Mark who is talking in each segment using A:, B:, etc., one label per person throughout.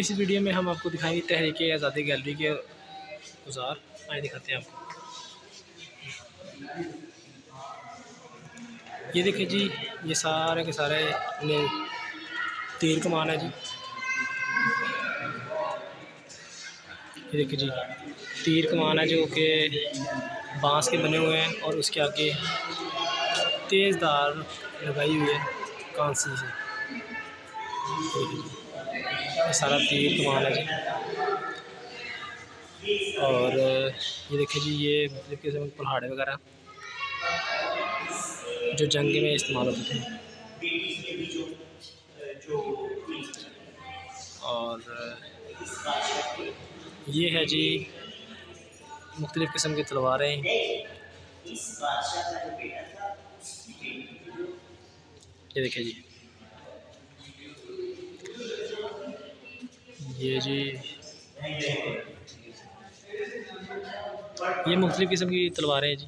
A: इस वीडियो में हम आपको दिखाएँगे तहरीक आज़ादी गैलरी के गुजार। आए दिखाते हैं आपको। ये देखिए जी, ये सारे के सारे तीर कमान है जी। ये देखिए जी, तीर कमान है जो कि बाँस के बने हुए हैं और उसके आगे तेज़ धार लगाई हुई है कांसी से। सारा तीर कमाल है जी। और, ये देखिए जी, ये मतलब किस्म पहाड़े वगैरह जो जंग में इस्तेमाल होते थे। और, ये है जी, मुख्तलिफ़ किस्म की तलवारें। ये देखिए जी ये जी। ये मुख्तलिफ़ किस्म की तलवारें हैं जी।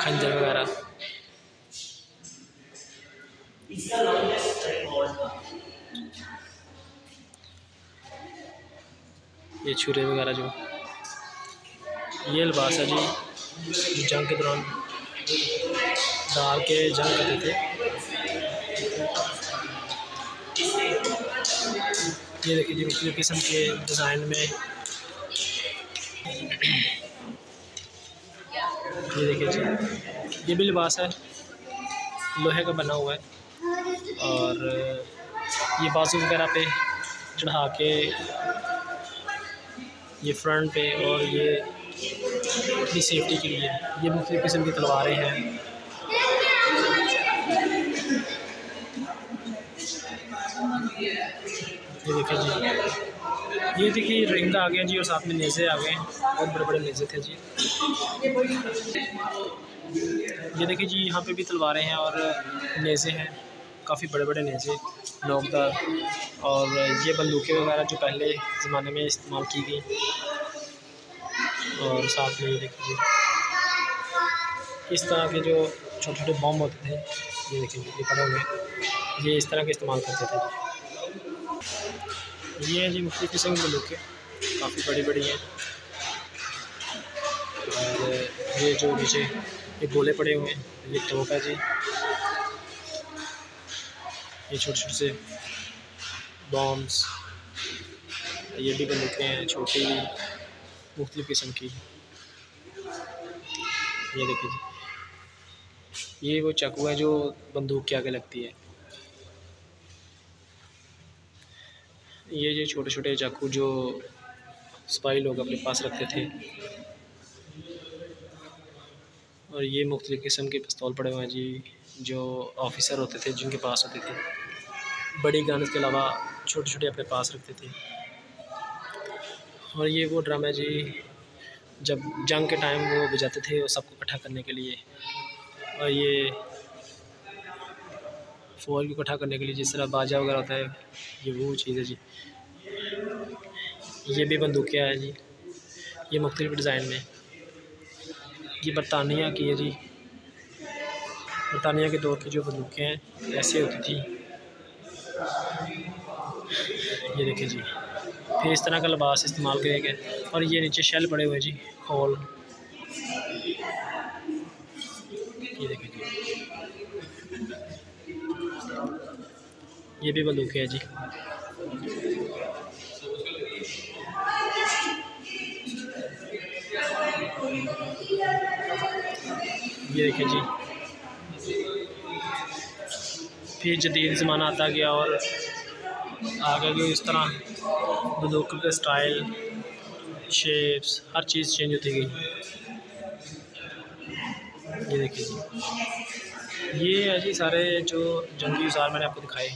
A: खंजर वगैरह। ये छुरे वगैरह जो। ये लिबास है जी, जंग के दौरान डाल के जंग करते थे। ये देखिए मुख्तु किस्म के डिज़ाइन में। ये देखिए जी, ये भी लिबास है, लोहे का बना हुआ है। और ये बाजू वगैरह पे चढ़ा के ये फ्रंट पे और ये अपनी सेफ्टी के लिए, ये मुख्तु किस्म की तलवारें हैं। ये देखिए जी। ये देखिए रिंग आ गया जी, और साथ में नेज़े आ गए। हैं बहुत बड़े बड़े नेज़े थे जी। ये देखिए जी, यहाँ पे भी तलवारें हैं और नेज़े हैं। काफ़ी बड़े बड़े नेज़े, नोकदार। और ये बंदूकें वगैरह जो पहले ज़माने में इस्तेमाल की गई। और साथ में ये देखिए जी। इस तरह के जो छोटे छोटे बम होते थे, ये देखिए ये पड़े हुए ये इस तरह के इस्तेमाल करते थे। जी ये है जी मुख्तु किस्म की बंदूकें काफ़ी बड़ी बड़ी हैं। और ये जो नीचे ये गोले पड़े हुए हैं, ये टोप है जी। ये छोटे छोटे से बॉम्ब्स ये भी बंदूकें हैं, छोटी मुख्तु किस्म की। ये देखिए जी। ये वो चाकू है जो बंदूक के आगे लगती है। ये जो छोटे छोटे चाकू जो स्पाई लोग अपने पास रखते थे, और ये मुख्तलिफ़ किस्म के पिस्तौल पड़े हुए हैं जी, जो ऑफिसर होते थे, जिनके पास होते थे। बड़ी गन के अलावा छोटे छोटे अपने पास रखते थे। और ये वो ड्रम है जी, जब जंग के टाइम वो बजाते थे वो सबको इकट्ठा करने के लिए। और ये फौज को इकट्ठा करने के लिए जिस तरह बाजा वगैरह होता है, ये वो चीज़ है जी। ये भी बंदूकें हैं जी, ये मुख्तलिफ़ डिज़ाइन में। ये बरतानिया की है जी। बरतानिया के दौर की जो बंदूकें हैं, ऐसे होती थी। ये देखिए जी। फिर इस तरह का लिबास इस्तेमाल किया गया और ये नीचे शेल पड़े हुए जी खोल ये भी बंदूकें है जी। ये देखिए जी। फिर जदीद ज़माना आता गया और आगे गया इस तरह बंदूक के स्टाइल शेप्स हर चीज़ चेंज होती गई। ये देखिए जी। ये है जी सारे जो जंगी औज़ार मैंने आपको दिखाए।